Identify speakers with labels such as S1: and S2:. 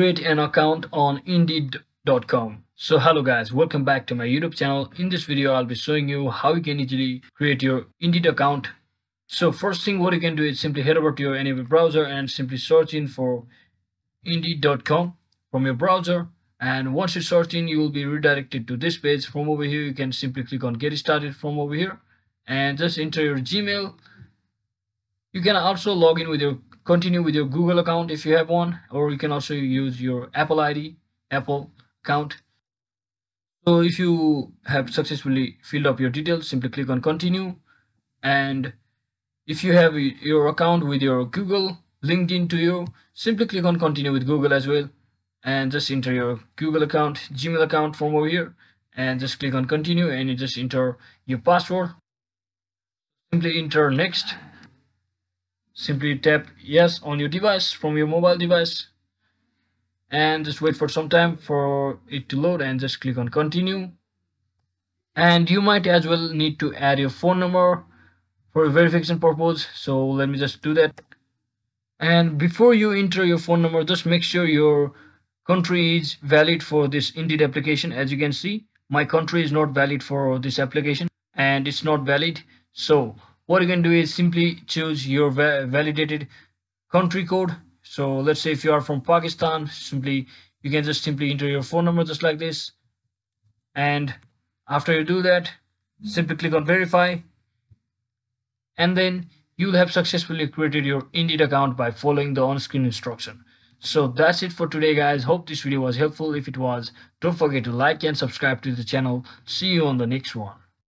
S1: create an account on indeed.com so hello guys welcome back to my youtube channel. In this video i'll be showing you how you can easily create your indeed account. So first thing what you can do is simply head over to your any browser and simply search in for indeed.com from your browser. And once you search in you will be redirected to this page. From over here you can simply click on get started from over here. And just enter your gmail. You can also log in with your continue with your Google account if you have one, or you can also use your Apple ID, Apple account. So if you have successfully filled up your details, simply click on continue. And if you have your account with your Google linked into you, simply click on continue with Google as well. And just enter your Google account, Gmail account from over here. And just click on continue and you just enter your password. Simply enter next simply tap yes on your device from your mobile device and just wait for some time for it to load and just click on continue. And you might as well need to add your phone number for verification purpose. So let me just do that. And before you enter your phone number just make sure your country is valid for this indeed application. As you can see my country is not valid for this application and it's not valid. So what you can do is simply choose your validated country code so let's say if you are from Pakistan simply you can just simply enter your phone number just like this and after you do that simply click on verify and then you'll have successfully created your Indeed account by following the on-screen instruction. So that's it for today guys. Hope this video was helpful. If it was, don't forget to like and subscribe to the channel. See you on the next one.